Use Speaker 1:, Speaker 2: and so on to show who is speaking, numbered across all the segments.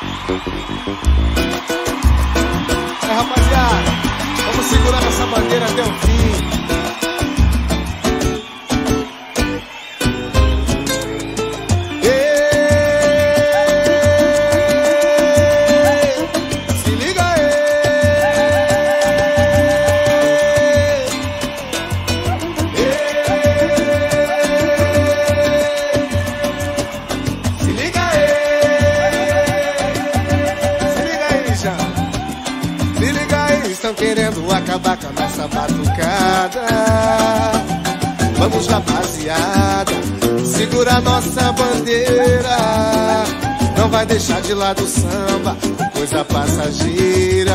Speaker 1: É, rapaziada, vamos segurar nossa bandeira até o fim. Estão querendo acabar com a nossa batucada. Vamos, rapaziada, segura nossa bandeira. Não vai deixar de lado o samba, coisa passageira.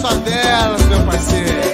Speaker 1: favela, meu parceiro.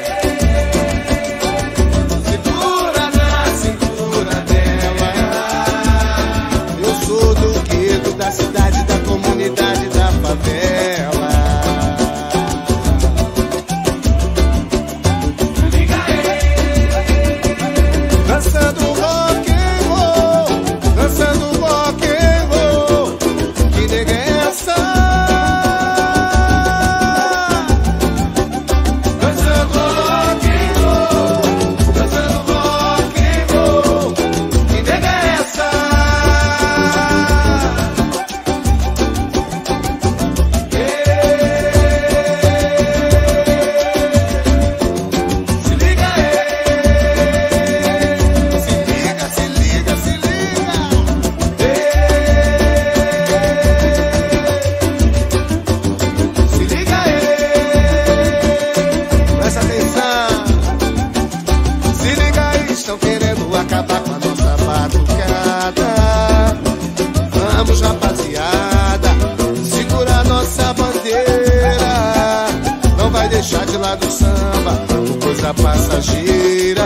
Speaker 1: acabar com a nossa batucada. Vamos, rapaziada, segurar nossa bandeira. Não vai deixar de lado o samba, por coisa passageira.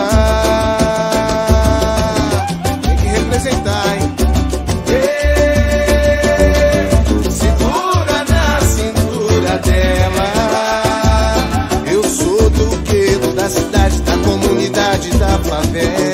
Speaker 1: Tem que representar, hein? cidade, da comunidade, da favela.